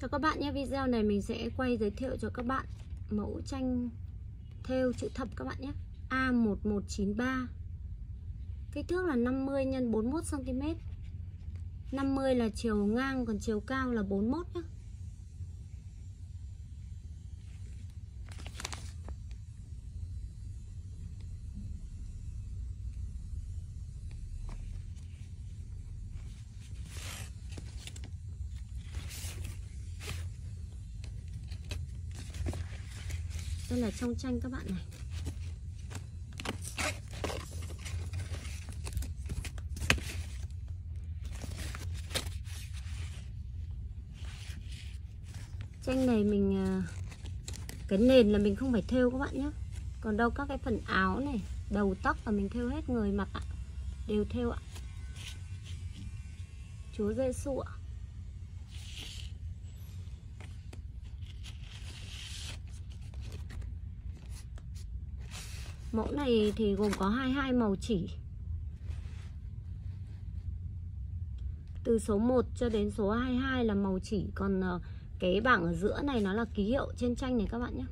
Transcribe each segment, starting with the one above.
Chào các bạn nhé, video này mình sẽ quay giới thiệu cho các bạn mẫu tranh theo chữ thập các bạn nhé. A1193. Kích thước là 50 x 41 cm. 50 là chiều ngang còn chiều cao là 41 nhé. Rất là trong tranh các bạn này. Tranh này mình à, cái nền là mình không phải thêu các bạn nhé. Còn đâu các cái phần áo này, đầu tóc là mình thêu hết người mặc ạ. Đều thêu ạ. Chúa Giêsu ạ. Mẫu này thì gồm có 22 màu chỉ. Từ số 1 cho đến số 22 là màu chỉ. Còn ờ, cái bảng ở giữa này nó là ký hiệu trên tranh này các bạn nhé.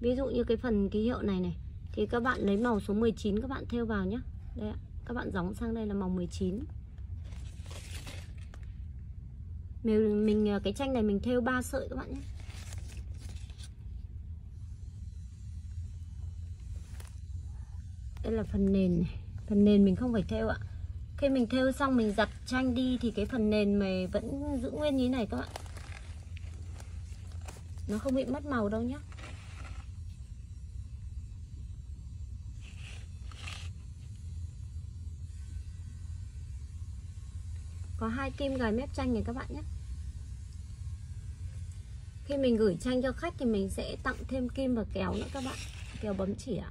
Ví dụ như cái phần ký hiệu này này Thì các bạn lấy màu số 19 các bạn theo vào nhé. Đây ạ Các bạn gióng sang đây là màu 19 mình, mình ờ, cái tranh này mình thêu 3 sợi các bạn nhé. Đây là phần nền này. Phần nền mình không phải thêu ạ. Khi mình thêu xong, mình giặt tranh đi thì cái phần nền mày vẫn giữ nguyên như thế này các bạn. Nó không bị mất màu đâu nhé có hai kim gài mép tranh này các bạn nhé. Khi mình gửi tranh cho khách thì mình sẽ tặng thêm kim và kéo nữa các bạn. Kéo bấm chỉ ạ.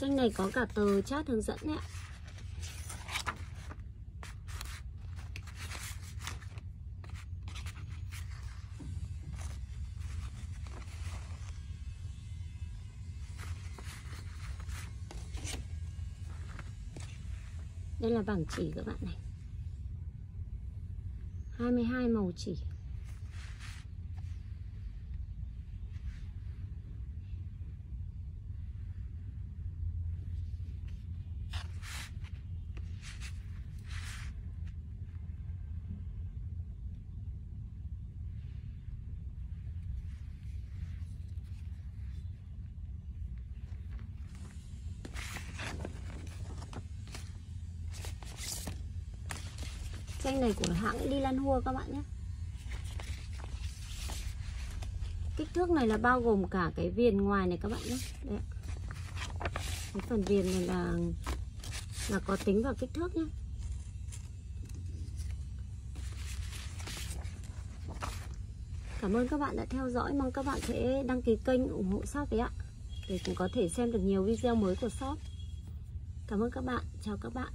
Tranh này có cả tờ chat hướng dẫn đấy ạ. Đây là bảng chỉ các bạn này. 22 màu chỉ. Tranh này của hãng Dylan Hua các bạn nhé. Kích thước này là bao gồm cả cái viền ngoài này các bạn nhé. Đấy. Cái phần viền này là là có tính vào kích thước nhé. Cảm ơn các bạn đã theo dõi. Mong các bạn sẽ đăng ký kênh ủng hộ shop đấy ạ, Để cũng có thể xem được nhiều video mới của shop. Cảm ơn các bạn. Chào các bạn.